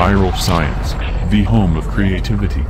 Viral Science, the home of creativity.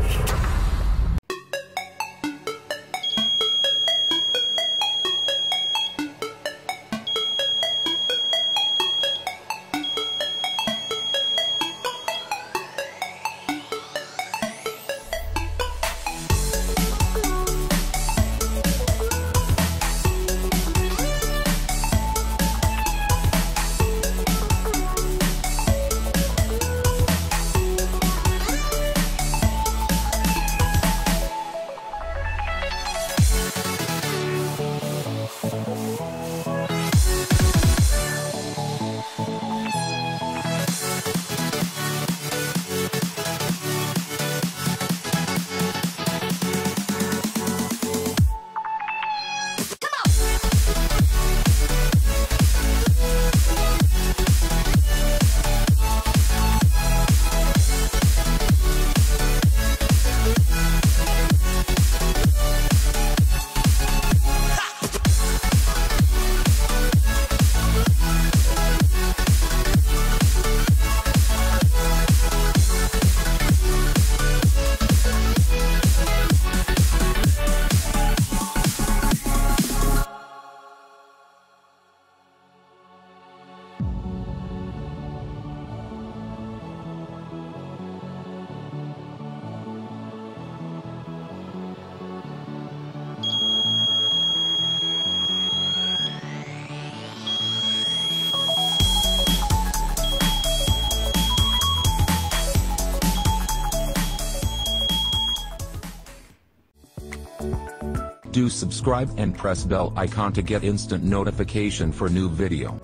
Do subscribe and press bell icon to get instant notification for new video.